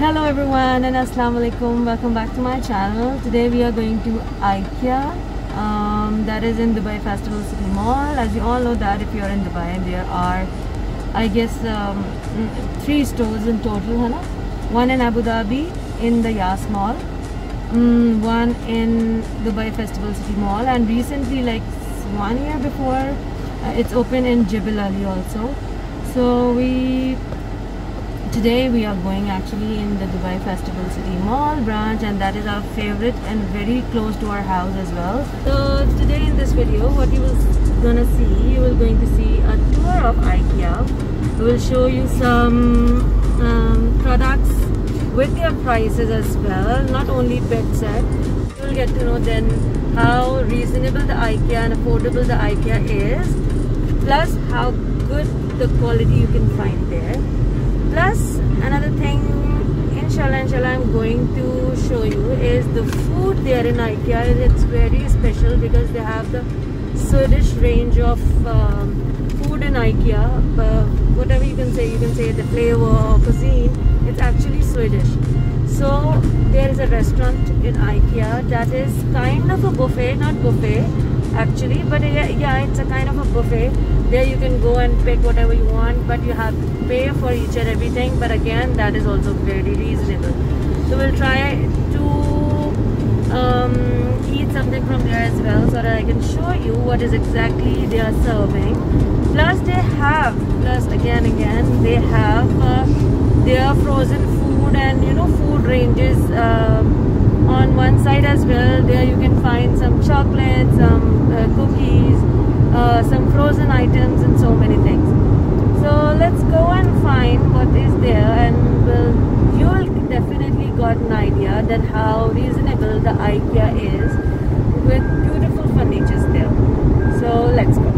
Hello everyone and assalamu alaikum. Welcome back to my channel. Today we are going to IKEA. Um, that is in Dubai Festival City Mall. As you all know that if you are in Dubai, there are I guess um, three stores in total, है One in Abu Dhabi in the Yas Mall, mm, one in Dubai Festival City Mall, and recently, like one year before, uh, it's open in Jebel Ali also. So we today we are going actually in the Dubai Festival City Mall branch and that is our favorite and very close to our house as well. So today in this video what you will gonna see, you will going to see a tour of IKEA. We will show you some um, products with their prices as well, not only bed set. You will get to know then how reasonable the IKEA and affordable the IKEA is, plus how good the quality you can find there plus another thing inshallah inshallah i'm going to show you is the food there in ikea. It's very special because they have the swedish range of um, food in ikea. But whatever you can say you can say the flavor or cuisine it's actually swedish. So there is a restaurant in ikea that is kind of a buffet not buffet actually. But yeah, yeah it's a kind of a buffet. There you can go and pick whatever you want but you have to pay for each and everything. But again that is also very reasonable. So we'll try to um, eat something from there as well so that I can show you what is exactly they are serving. Plus they have plus again again they have uh, their frozen food and you know food ranges side as well. There you can find some chocolates some uh, cookies uh, some frozen items and so many things. So let's go and find what is there and we'll, you'll definitely got an idea that how reasonable the IKEA is with beautiful furniture there. So let's go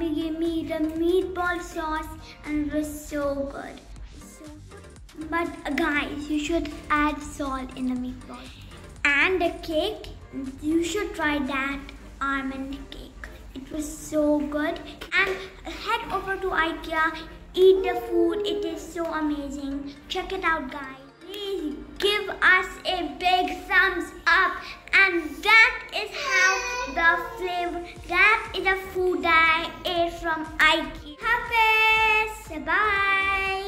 mommy gave me the meatball sauce and it was so good. But uh, guys, you should add salt in the meatball. And the cake, you should try that almond cake. It was so good. And head over to IKEA, eat the food. It is so amazing. Check it out, guys. Please give us a big thumbs up. And that is how the flavor, that is the food that I ate from IKEA. Happy! Bye.